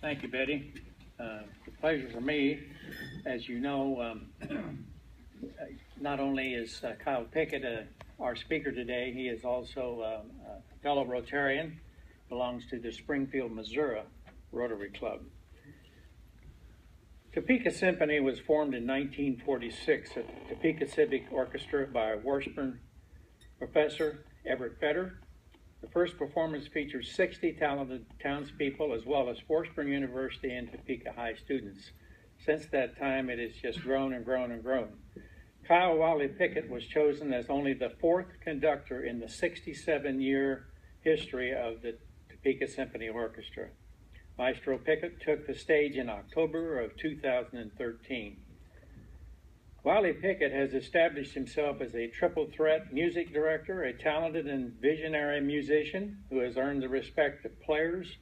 Thank you, Betty. Uh, pleasure for me. As you know, um, not only is uh, Kyle Pickett uh, our speaker today, he is also um, a fellow Rotarian, belongs to the Springfield, Missouri Rotary Club. Topeka Symphony was formed in 1946 at the Topeka Civic Orchestra by Washburn professor Everett Fetter. The first performance featured 60 talented townspeople as well as Washburn University and Topeka High students. Since that time, it has just grown and grown and grown. Kyle Wiley Pickett was chosen as only the fourth conductor in the 67 year history of the Topeka Symphony Orchestra. Maestro Pickett took the stage in October of 2013. Wiley Pickett has established himself as a triple threat music director, a talented and visionary musician who has earned the respect of players,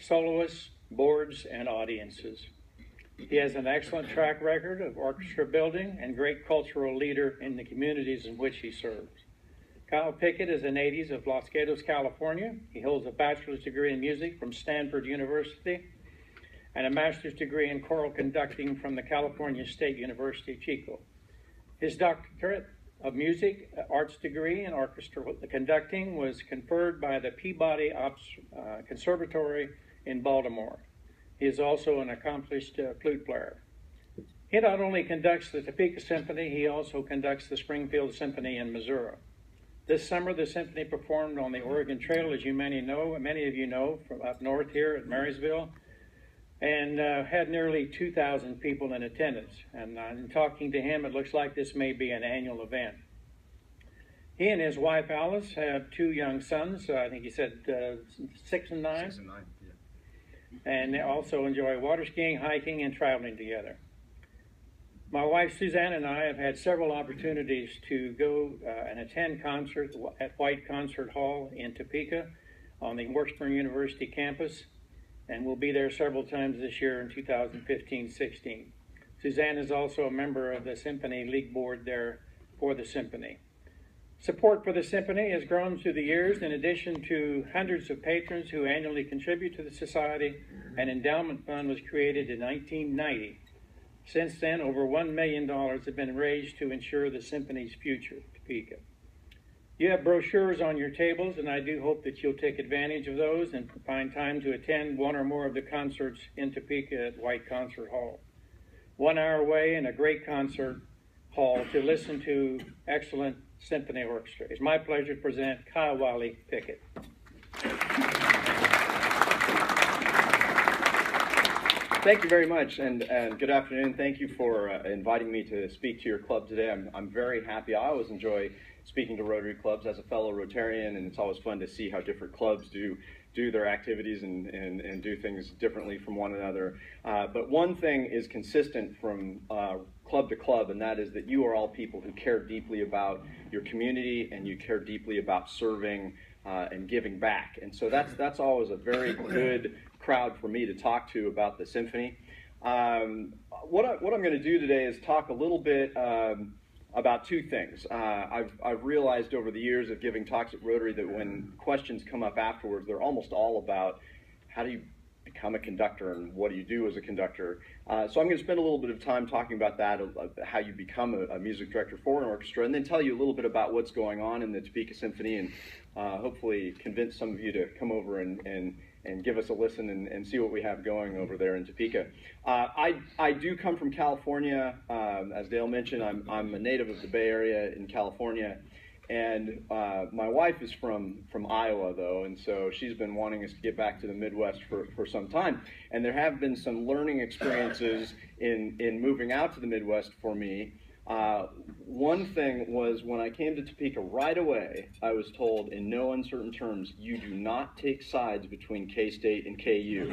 soloists, boards, and audiences. He has an excellent track record of orchestra building and great cultural leader in the communities in which he serves. Kyle Pickett is a native of Los Gatos, California. He holds a bachelor's degree in music from Stanford University and a master's degree in choral conducting from the California State University, Chico. His doctorate of music uh, arts degree in orchestral conducting was conferred by the Peabody Ops, uh, Conservatory in Baltimore. He is also an accomplished uh, flute player. He not only conducts the Topeka Symphony, he also conducts the Springfield Symphony in Missouri. This summer, the symphony performed on the Oregon Trail, as you many know, many of you know, from up north here at Marysville, and uh, had nearly 2,000 people in attendance. And uh, in talking to him, it looks like this may be an annual event. He and his wife Alice have two young sons. Uh, I think he said uh, six and nine. Six and nine, yeah. And they also enjoy water skiing, hiking, and traveling together. My wife Suzanne and I have had several opportunities to go uh, and attend concerts at White Concert Hall in Topeka on the Washburn University campus, and we'll be there several times this year in 2015 16. Suzanne is also a member of the Symphony League Board there for the Symphony. Support for the Symphony has grown through the years. In addition to hundreds of patrons who annually contribute to the Society, an endowment fund was created in 1990 since then, over $1 million have been raised to ensure the symphony's future, Topeka. You have brochures on your tables, and I do hope that you'll take advantage of those and find time to attend one or more of the concerts in Topeka at White Concert Hall. One hour away in a great concert hall to listen to excellent symphony orchestra. It's my pleasure to present Kyle Wiley Pickett. Thank you very much, and, and good afternoon. Thank you for uh, inviting me to speak to your club today. I'm, I'm very happy. I always enjoy speaking to Rotary clubs as a fellow Rotarian, and it's always fun to see how different clubs do do their activities and, and, and do things differently from one another. Uh, but one thing is consistent from uh, club to club, and that is that you are all people who care deeply about your community and you care deeply about serving uh, and giving back. And so that's that's always a very good crowd for me to talk to about the symphony. Um, what, I, what I'm going to do today is talk a little bit um, about two things. Uh, I've, I've realized over the years of giving talks at Rotary that when questions come up afterwards, they're almost all about how do you become a conductor and what do you do as a conductor. Uh, so I'm going to spend a little bit of time talking about that, uh, how you become a, a, music director for an orchestra, and then tell you a little bit about what's going on in the Topeka Symphony and uh, hopefully convince some of you to come over and, and and give us a listen and, and, see what we have going over there in Topeka. Uh, I, I do come from California. Um, as Dale mentioned, I'm, I'm a native of the Bay Area in California. And uh, my wife is from, from Iowa, though, and so she's been wanting us to get back to the Midwest for, for some time. And there have been some learning experiences in, in moving out to the Midwest for me. Uh, one thing was when I came to Topeka right away, I was told in no uncertain terms, you do not take sides between K State and KU.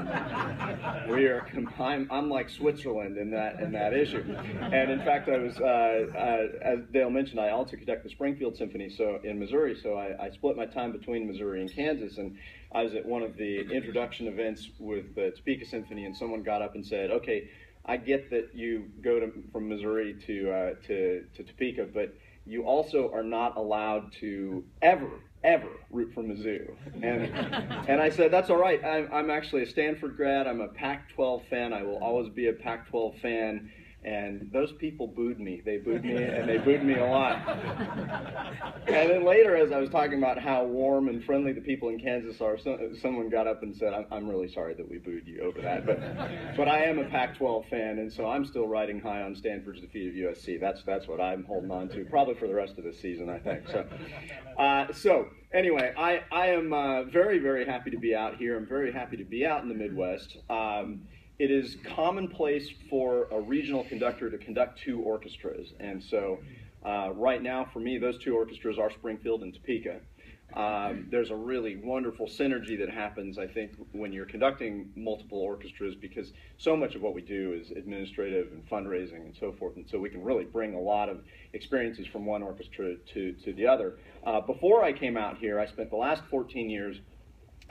we are, I'm, I'm like Switzerland in that in that issue. And in fact, I was, uh, uh, as Dale mentioned, I also conduct the Springfield Symphony so in Missouri, so I, I split my time between Missouri and Kansas. And I was at one of the introduction events with the Topeka Symphony, and someone got up and said, "Okay." I get that you go to, from Missouri to, uh, to, to Topeka, but you also are not allowed to ever, ever root for Mizzou. And, and I said, that's all right. I'm, I'm actually a Stanford grad. I'm a Pac 12 fan. I will always be a Pac 12 fan. And those people booed me. They booed me, and they booed me a lot. and then later, as I was talking about how warm and friendly the people in Kansas are, so, someone got up and said, I'm, I'm really sorry that we booed you over that. But, but I am a Pac 12 fan, and so I'm still riding high on Stanford's defeat of USC. That's, that's what I'm holding on to, probably for the rest of the season, I think. So, uh, so anyway, I, I am uh, very, very happy to be out here. I'm very happy to be out in the Midwest. Um, it is commonplace for a regional conductor to conduct two orchestras. And so uh, right now, for me, those two orchestras are Springfield and Topeka. Um, there's a really wonderful synergy that happens, I think, when you're conducting multiple orchestras because so much of what we do is administrative and fundraising and so forth. And so we can really bring a lot of experiences from one orchestra to, to the other. Uh, before I came out here, I spent the last 14 years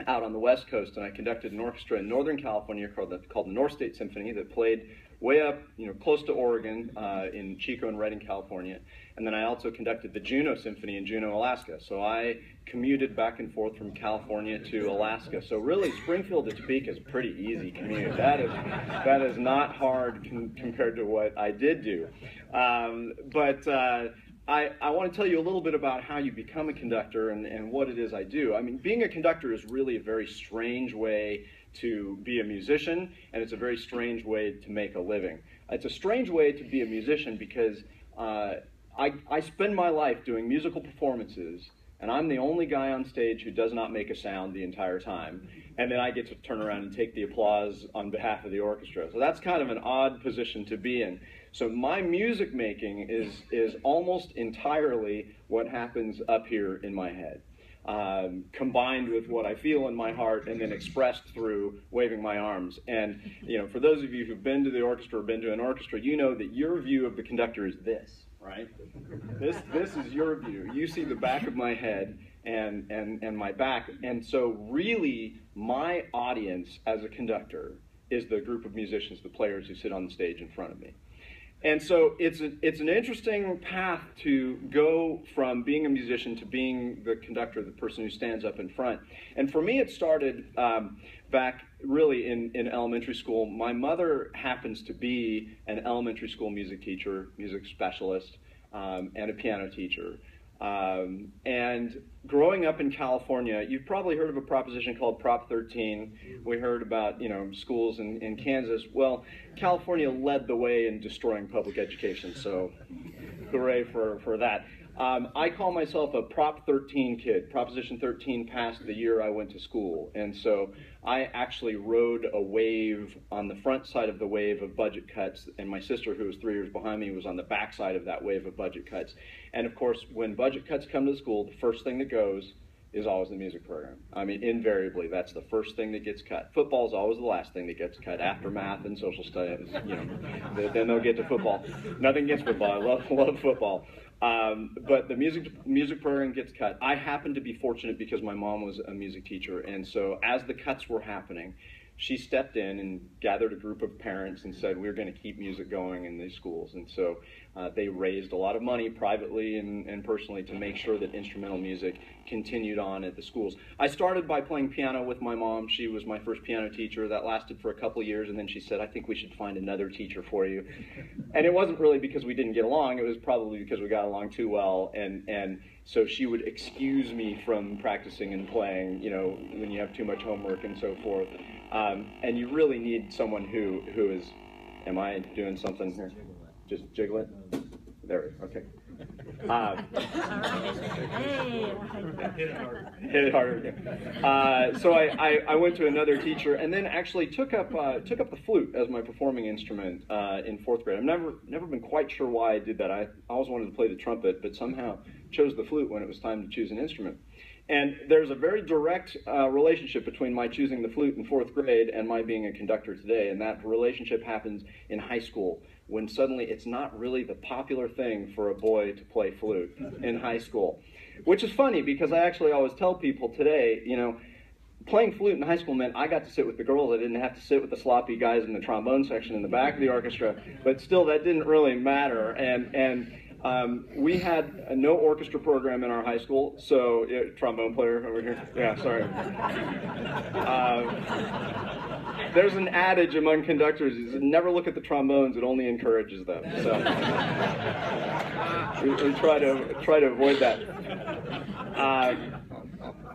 out on the West Coast, and I conducted an orchestra in Northern California called the, called the North State Symphony that played way up, you know, close to Oregon uh, in Chico and Redding, California. And then I also conducted the Juneau Symphony in Juneau, Alaska. So I commuted back and forth from California to Alaska. So really, Springfield to Topeka is pretty easy commute. That is that is not hard com- compared to what I did do. Um, but uh, I, I want to tell you a little bit about how you become a conductor and, and what it is I do. I mean, being a conductor is really a very strange way to be a musician, and it's a very strange way to make a living. It's a strange way to be a musician because uh, I, I spend my life doing musical performances, and I'm the only guy on stage who does not make a sound the entire time. And then I get to turn around and take the applause on behalf of the orchestra. So that's kind of an odd position to be in. So my music making is is almost entirely what happens up here in my head. Um, combined with what I feel in my heart and then expressed through waving my arms. And, you know, for those of you who've been to the orchestra or been to an orchestra, you know that your view of the conductor is this, right? This, this is your view. You see the back of my head and, and, and my back. And so, really, my audience as a conductor is the group of musicians, the players who sit on the stage in front of me. And so it's, a, it's an interesting path to go from being a musician to being the conductor, the person who stands up in front. And for me, it started um, back really in, in elementary school. My mother happens to be an elementary school music teacher, music specialist, um, and a piano teacher. Um, and growing up in California, you've probably heard of a proposition called Prop 13. We heard about you know schools in, in Kansas. Well, California led the way in destroying public education, so hooray for, for that. Um, I call myself a Prop 13 kid. Proposition 13 passed the year I went to school. And so I actually rode a wave on the front side of the wave of budget cuts, and my sister, who was three years behind me, was on the back side of that wave of budget cuts. And of course, when budget cuts come to the school, the first thing that goes is always the music program. I mean, invariably, that's the first thing that gets cut. Football is always the last thing that gets cut after math and social studies. You know, then they'll get to football. Nothing against football. I love love football. Um, but the music music program gets cut. I happen to be fortunate because my mom was a music teacher, and so as the cuts were happening, she stepped in and gathered a group of parents and said, We're going to keep music going in these schools. And so uh, they raised a lot of money privately and, and personally to make sure that instrumental music continued on at the schools. I started by playing piano with my mom. She was my first piano teacher. That lasted for a couple of years, and then she said, I think we should find another teacher for you. And it wasn't really because we didn't get along, it was probably because we got along too well. And, and so she would excuse me from practicing and playing, you know, when you have too much homework and so forth. Um, and you really need someone who, who is, am I doing something here? Just jiggle it? There, okay. Uh, hit it harder. Hit it harder. Uh, so I, I, I, went to another teacher and then actually took up uh, took up the flute as my performing instrument uh, in fourth grade. I've never never been quite sure why I did that. I always wanted to play the trumpet, but somehow chose the flute when it was time to choose an instrument. And there's a very direct uh, relationship between my choosing the flute in fourth grade and my being a conductor today. And that relationship happens in high school when suddenly it's not really the popular thing for a boy to play flute in high school. Which is funny because I actually always tell people today, you know, playing flute in high school meant I got to sit with the girls. I didn't have to sit with the sloppy guys in the trombone section in the back of the orchestra. But still, that didn't really matter. And and Um, we had no orchestra program in our high school, so yeah, trombone player over here. Yeah, sorry. Uh, there's an adage among conductors: is never look at the trombones; it only encourages them. So we, we try to try to avoid that.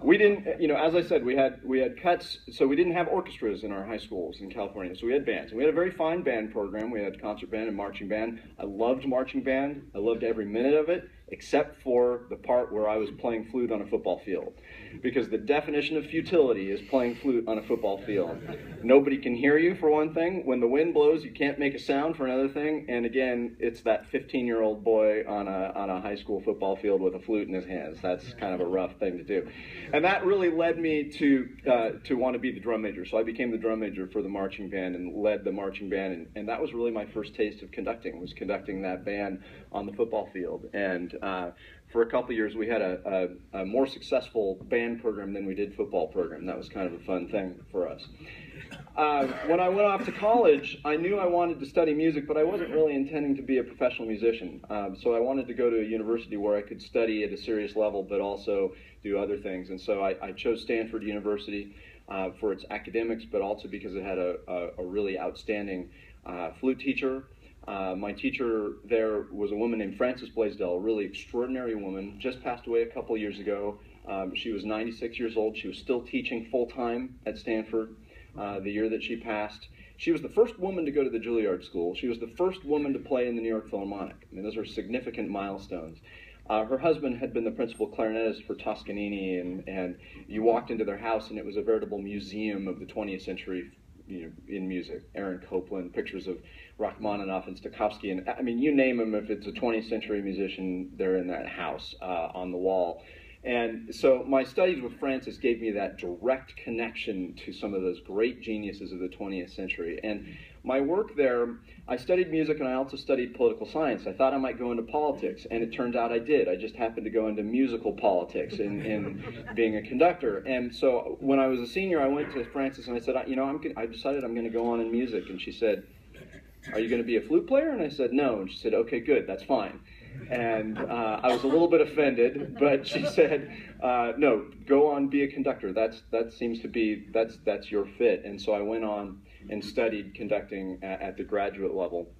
We didn't, you know, as I said, we had we had cuts, so we didn't have orchestras in our high schools in California. So we had bands. And we had a very fine band program. We had concert band and marching band. I loved marching band. I loved every minute of it except for the part where I was playing flute on a football field. Because the definition of futility is playing flute on a football field. Nobody can hear you, for one thing. When the wind blows, you can't make a sound, for another thing. And again, it's that 15 year old boy on a, on a high school football field with a flute in his hands. That's kind of a rough thing to do. And that really led me to, uh, to want to be the drum major. So I became the drum major for the marching band and led the marching band. And, and that was really my first taste of conducting, was conducting that band on the football field. And uh, for a couple years, we had a, a, a, more successful band program than we did football program. That was kind of a fun thing for us. Uh, when I went off to college, I knew I wanted to study music, but I wasn't really intending to be a professional musician. Um, so I wanted to go to a university where I could study at a serious level, but also do other things. And so I, I chose Stanford University uh, for its academics, but also because it had a, a, really outstanding uh, flute teacher uh, my teacher there was a woman named Frances Blaisdell, a really extraordinary woman, just passed away a couple years ago. Um, she was 96 years old. She was still teaching full time at Stanford uh, the year that she passed. She was the first woman to go to the Juilliard School. She was the first woman to play in the New York Philharmonic. I mean, those are significant milestones. Uh, her husband had been the principal clarinetist for Toscanini, and, and you walked into their house, and it was a veritable museum of the 20th century you know, in music. Aaron Copland, pictures of Rachmaninoff and Stokowski, and I mean, you name them. If it's a 20th century musician, they're in that house uh, on the wall. And so my studies with Frances gave me that direct connection to some of those great geniuses of the 20th century. And my work there, I studied music and I also studied political science. I thought I might go into politics, and it turned out I did. I just happened to go into musical politics in, in being a conductor. And so when I was a senior, I went to Frances and I said, you know, I'm, I decided I'm going to go on in music. And she said, are you going to be a flute player? And I said, no. And she said, okay, good, that's fine. And uh, I was a little bit offended, but she said, uh, no, go on, be a conductor. That's, that seems to be, that's, that's your fit. And so I went on and studied conducting at, at the graduate level.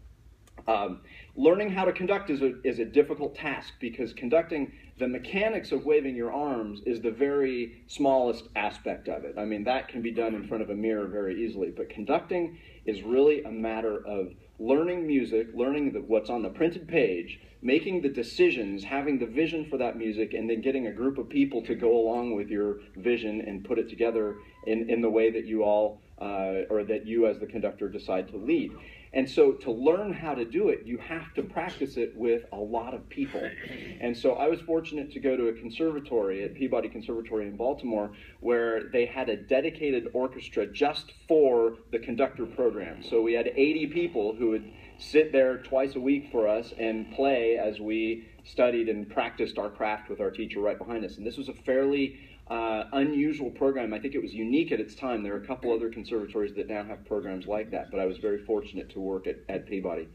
Um, learning how to conduct is a, is a difficult task because conducting the mechanics of waving your arms is the very smallest aspect of it. I mean, that can be done in front of a mirror very easily, but conducting is really a matter of learning music, learning the, what's on the printed page, making the decisions, having the vision for that music, and then getting a group of people to go along with your vision and put it together in, in the way that you all, uh, or that you as the conductor decide to lead. And so to learn how to do it, you have to practice it with a lot of people. And so I was fortunate to go to a conservatory at Peabody Conservatory in Baltimore where they had a dedicated orchestra just for the conductor program. So we had 80 people who would sit there twice a week for us and play as we studied and practiced our craft with our teacher right behind us. And this was a fairly uh, unusual program. I think it was unique at its time. There are a couple other conservatories that now have programs like that, but I was very fortunate to work at, at Peabody.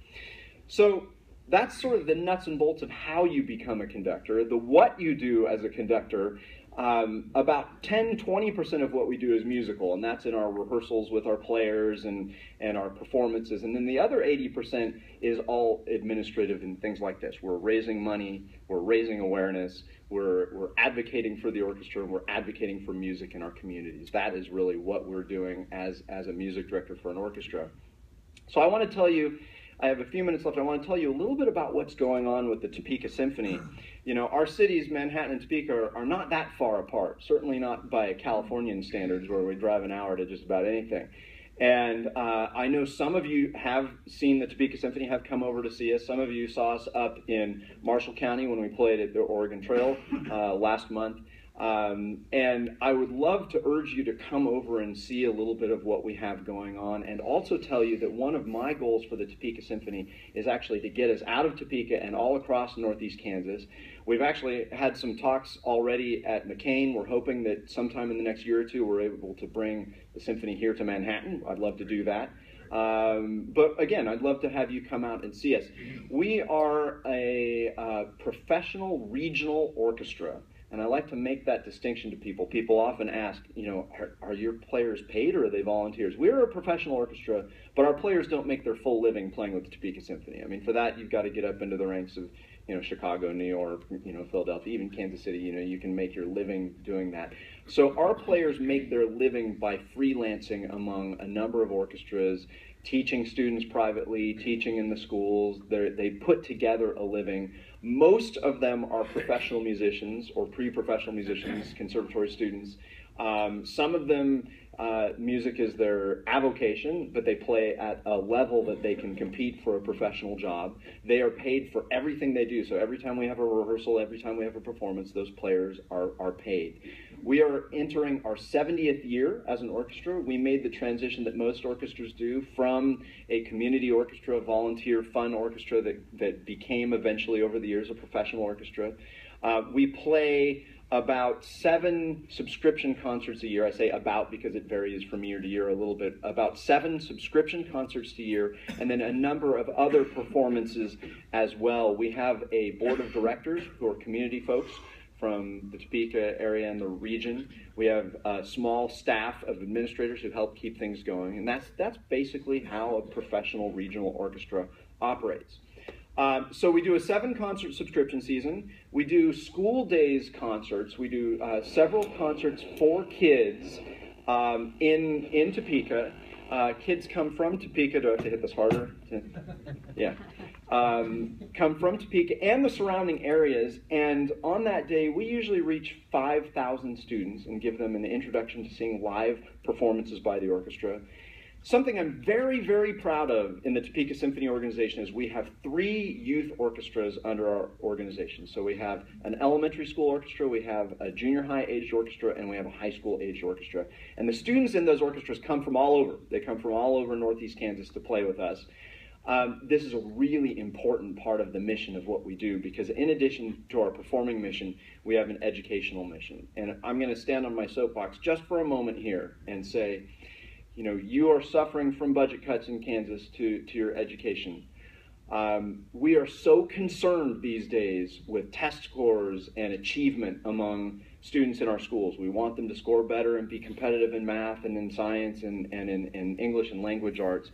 So that's sort of the nuts and bolts of how you become a conductor. The what you do as a conductor um, about 10 20% of what we do is musical, and that's in our rehearsals with our players and, and our performances. And then the other 80% is all administrative and things like this. We're raising money, we're raising awareness, we're, we're advocating for the orchestra, and we're advocating for music in our communities. That is really what we're doing as, as a music director for an orchestra. So I want to tell you I have a few minutes left. I want to tell you a little bit about what's going on with the Topeka Symphony. You know, our cities, Manhattan and Topeka, are, are not that far apart. Certainly not by Californian standards, where we drive an hour to just about anything. And uh, I know some of you have seen the Topeka Symphony, have come over to see us. Some of you saw us up in Marshall County when we played at the Oregon Trail uh, last month. Um, and I would love to urge you to come over and see a little bit of what we have going on, and also tell you that one of my goals for the Topeka Symphony is actually to get us out of Topeka and all across northeast Kansas. We've actually had some talks already at McCain. We're hoping that sometime in the next year or two we're able to bring the symphony here to Manhattan. I'd love to do that. Um, but again, I'd love to have you come out and see us. We are a uh, professional regional orchestra. And I like to make that distinction to people. People often ask, you know, are, are, your players paid or are they volunteers? We're a professional orchestra, but our players don't make their full living playing with the Topeka Symphony. I mean, for that, you've got to get up into the ranks of, you know, Chicago, New York, you know, Philadelphia, even Kansas City. You know, you can make your living doing that. So our players make their living by freelancing among a number of orchestras, teaching students privately, teaching in the schools. They're, they put together a living most of them are professional musicians or pre professional musicians, conservatory students. Um, some of them, uh, music is their avocation, but they play at a level that they can compete for a professional job. They are paid for everything they do. So every time we have a rehearsal, every time we have a performance, those players are, are paid. We are entering our 70th year as an orchestra. We made the transition that most orchestras do from a community orchestra, volunteer, fun orchestra that, that became eventually over the years a professional orchestra. Uh, we play about seven subscription concerts a year. I say about because it varies from year to year a little bit. About seven subscription concerts a year, and then a number of other performances as well. We have a board of directors who are community folks from the Topeka area and the region. We have a small staff of administrators who help keep things going, and that's that's basically how a professional regional orchestra operates. Um, so we do a seven concert subscription season. We do school days concerts. We do uh, several concerts for kids um, in in Topeka. Uh, kids come from Topeka. Do I have to hit this harder? Yeah um, come from Topeka and the surrounding areas. And on that day, we usually reach 5,000 students and give them an introduction to seeing live performances by the orchestra. Something I'm very, very proud of in the Topeka Symphony Organization is we have three youth orchestras under our organization. So we have an elementary school orchestra, we have a junior high aged orchestra, and we have a high school aged orchestra. And the students in those orchestras come from all over. They come from all over Northeast Kansas to play with us. Um, this is a really important part of the mission of what we do because, in addition to our performing mission, we have an educational mission. And I'm going to stand on my soapbox just for a moment here and say, you know, you are suffering from budget cuts in Kansas to, to your education. Um, we are so concerned these days with test scores and achievement among students in our schools. We want them to score better and be competitive in math and in science and, and in, in English and language arts.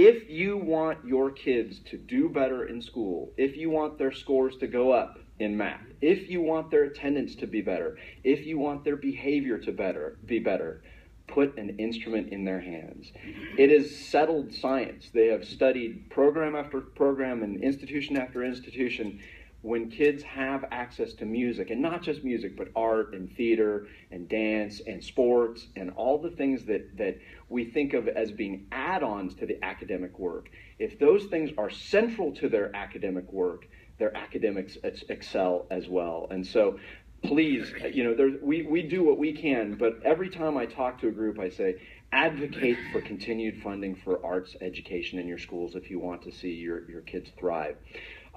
If you want your kids to do better in school, if you want their scores to go up in math, if you want their attendance to be better, if you want their behavior to better be better, put an instrument in their hands. It is settled science. They have studied program after program and institution after institution when kids have access to music, and not just music, but art and theater and dance and sports and all the things that, that we think of as being add ons to the academic work, if those things are central to their academic work, their academics excel as well. And so, please, you know, there, we, we do what we can, but every time I talk to a group, I say, advocate for continued funding for arts education in your schools if you want to see your, your kids thrive.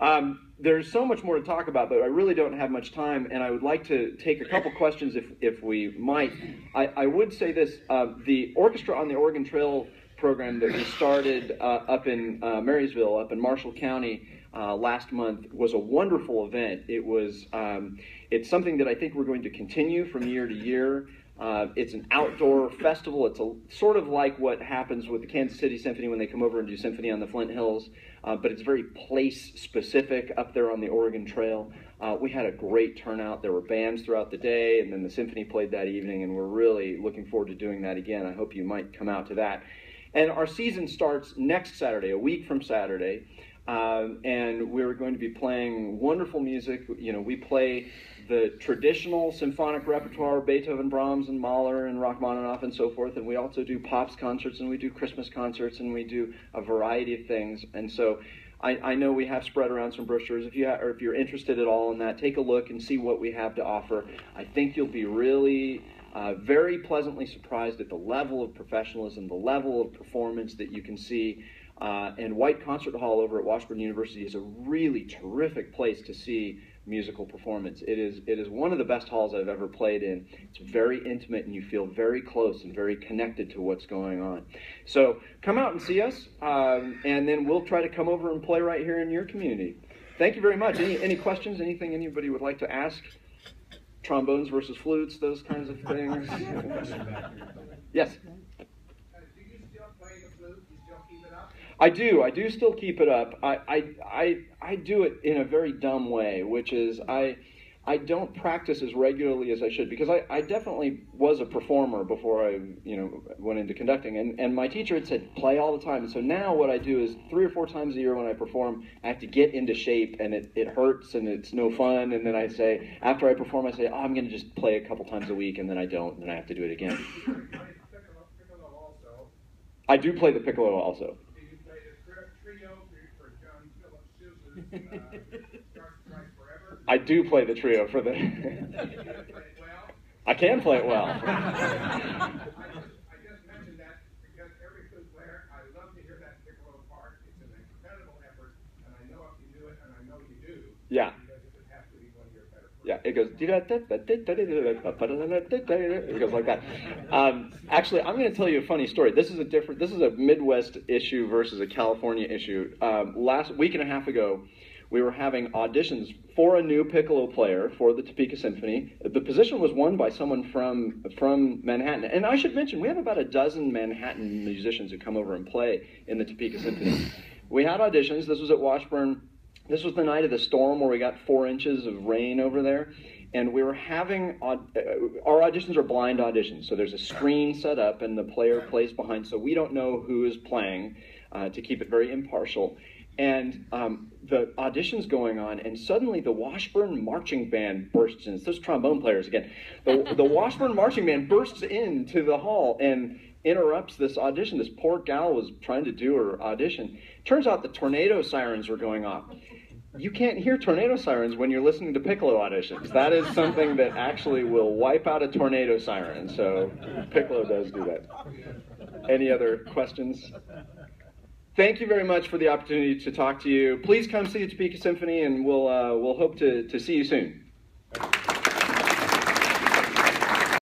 Um, there's so much more to talk about, but I really don't have much time, and I would like to take a couple questions if, if we might. I, I would say this uh, the Orchestra on the Oregon Trail program that we started uh, up in uh, Marysville, up in Marshall County. Uh, last month was a wonderful event. It was um, it's something that I think we're going to continue from year to year. Uh, it's an outdoor festival. It's a, sort of like what happens with the Kansas City Symphony when they come over and do symphony on the Flint Hills, uh, but it's very place specific up there on the Oregon Trail. Uh, we had a great turnout. There were bands throughout the day, and then the symphony played that evening, and we're really looking forward to doing that again. I hope you might come out to that. And our season starts next Saturday, a week from Saturday. Um, and we're going to be playing wonderful music. You know, we play the traditional symphonic repertoire, Beethoven, Brahms, and Mahler, and Rachmaninoff, and so forth. And we also do pops concerts, and we do Christmas concerts, and we do a variety of things. And so I, I know we have spread around some brochures. If you ha- or if you're interested at all in that, take a look and see what we have to offer. I think you'll be really uh, very pleasantly surprised at the level of professionalism, the level of performance that you can see. Uh, and White Concert Hall over at Washburn University is a really terrific place to see musical performance. It is it is one of the best halls I've ever played in. It's very intimate and you feel very close and very connected to what's going on. So come out and see us, um, and then we'll try to come over and play right here in your community. Thank you very much. Any any questions? Anything anybody would like to ask? Trombones versus flutes, those kinds of things. yes. I do. I do still keep it up. I, I, I, I do it in a very dumb way, which is I, I don't practice as regularly as I should because I, I definitely was a performer before I, you know, went into conducting. And, and my teacher had said play all the time. And so now what I do is three or four times a year when I perform, I have to get into shape and it, it hurts and it's no fun. And then I say, after I perform, I say, oh, I'm going to just play a couple times a week and then I don't and then I have to do it again. I do play the piccolo also. I do play the trio for the. I can play it well. I just, mentioned that because every flute player, I love to hear that piccolo part. It's an incredible effort, and I know if you do it, and I know you do. Yeah. Because it would have to be one of your better. Yeah, it goes. It goes like that. Um, actually, I'm going to tell you a funny story. This is a different. This is a Midwest issue versus a California issue. Um, last week and a half ago, we were having auditions for a new piccolo player for the Topeka Symphony. The position was won by someone from from Manhattan. And I should mention, we have about a dozen Manhattan musicians who come over and play in the Topeka Symphony. We had auditions. This was at Washburn. This was the night of the storm where we got four inches of rain over there. And we were having uh, our auditions are blind auditions, so there's a screen set up and the player plays behind, so we don't know who is playing uh, to keep it very impartial and um, the audition's going on, and suddenly the Washburn marching band bursts in. It's those trombone players again. The, the Washburn marching band bursts into the hall and interrupts this audition. This poor gal was trying to do her audition. Turns out the tornado sirens were going off. You can't hear tornado sirens when you're listening to piccolo auditions. That is something that actually will wipe out a tornado siren. So piccolo does do that. Any other questions? Thank you very much for the opportunity to talk to you. Please come see the Topeka Symphony, and we'll, uh, we'll hope to, to see you soon.